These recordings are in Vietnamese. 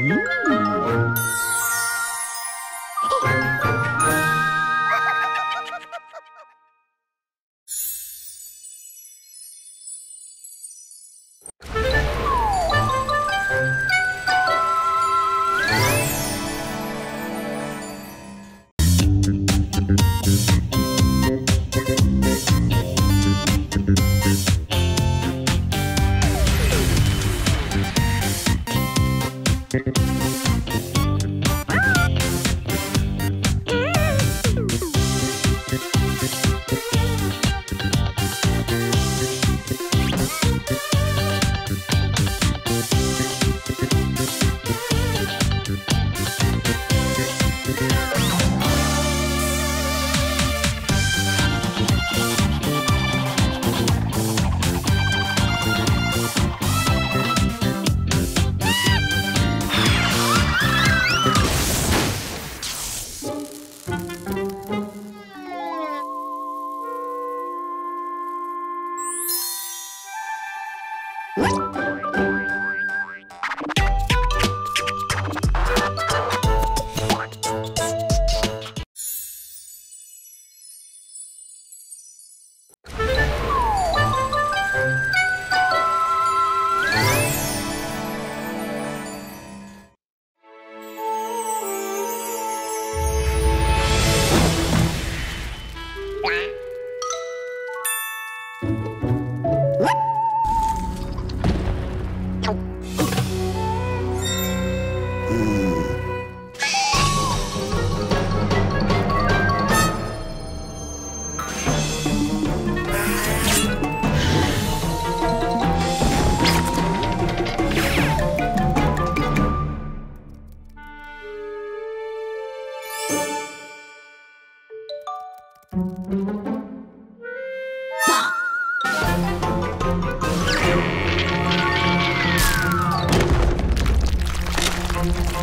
Mm-hmm.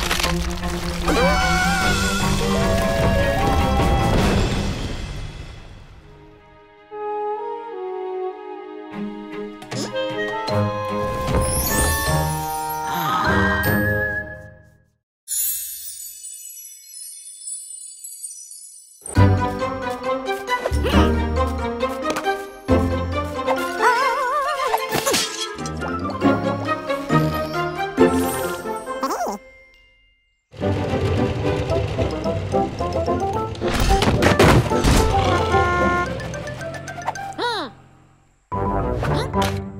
Oh! Bye.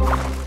you